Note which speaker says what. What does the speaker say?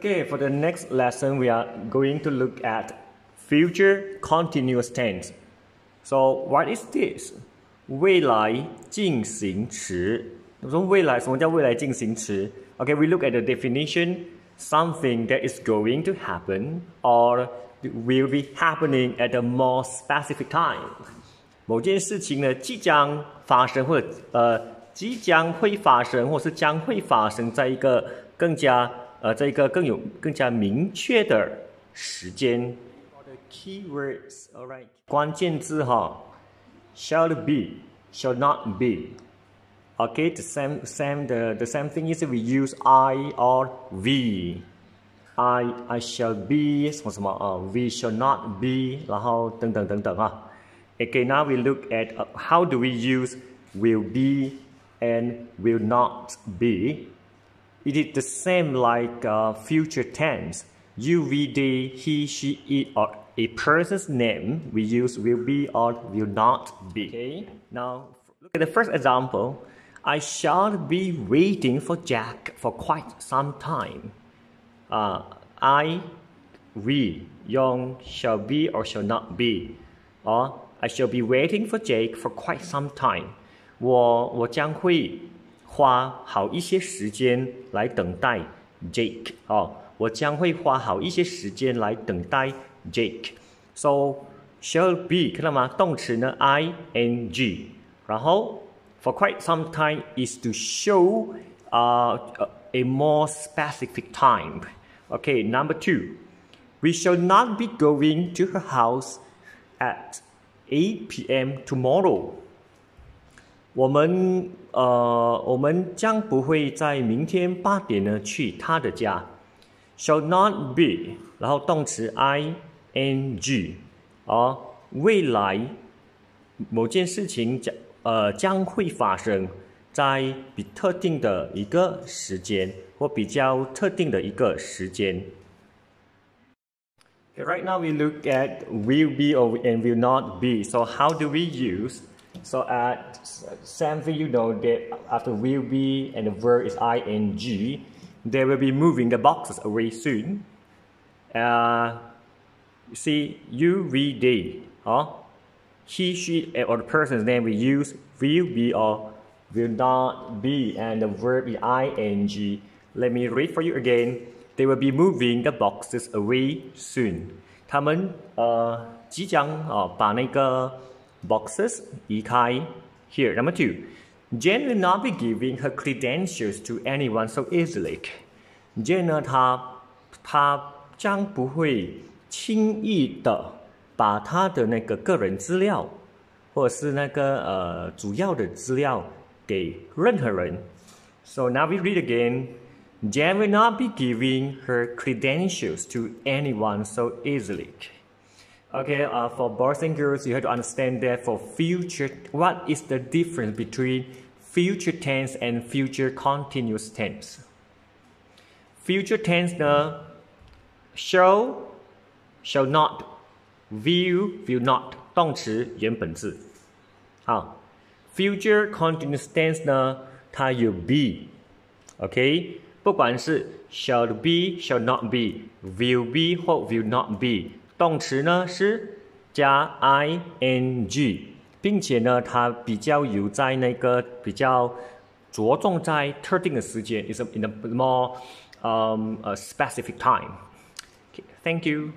Speaker 1: Okay, for the next lesson, we are going to look at future continuous tense. So, what is this? 未来进行时。我说未来，什么叫未来进行时？Okay, we look at the definition. Something that is going to happen or will be happening at a more specific time. 某件事情呢，即将发生，或者呃，即将会发生，或是将会发生在一个更加 呃，在一个更有更加明确的时间。keywords，alright，关键字哈，shall be，shall not be。Okay, the same, same, the, the same thing is we use I or we. I, I shall be 什么什么啊、uh,，we shall not be，然后等等等等啊。Okay, now we look at uh, how do we use will be and will not be. It is the same like uh, future tense. You, we, they, he, she, it, or a person's name, we use will be or will not be. Okay, now look at the first example. I shall be waiting for Jack for quite some time. Uh, I, we, young, shall be or shall not be. Or I shall be waiting for Jake for quite some time. 我我将会 花好一些时间来等待 Jake 哦，我将会花好一些时间来等待 Jake。So shall be 看到吗？动词呢，I N G，然后 for quite some time is to show uh a more specific time. Okay, number two, we shall not be going to her house at 8 p.m. tomorrow. 我们呃，我们将不会在明天八点呢去他的家。Shall not be，然后动词 I N G，啊，未来某件事情将呃将会发生在比特定的一个时间或比较特定的一个时间。Right now we look at will be or and will not be. So how do we use so at same thing, you know that after will be and the verb is ing, they will be moving the boxes away soon. Uh, you see, you, we, they, huh? he, she, or the person's name we use will be or will not be, and the verb is ing. Let me read for you again. They will be moving the boxes away soon. 他们呃即将啊把那个 boxes 移开。Here, number two, Jane will not be giving her credentials to anyone so easily. Jane 呢，她她将不会轻易的把她的那个个人资料，或者是那个呃主要的资料给任何人。So now we read again. Jane will not be giving her credentials to anyone so easily. Okay, uh, for boys and girls, you have to understand that for future, what is the difference between future tense and future continuous tense? Future tense 呢，shall shall not will will not 动词原本字。好，future continuous tense 呢，它有 be，OK，、okay? 不管是 shall be shall not be，will be 或 will not be。 动词呢是加 i n g，并且呢，它比较有在那个比较着重在特定的时间，is in a more um a specific time. Okay, thank you.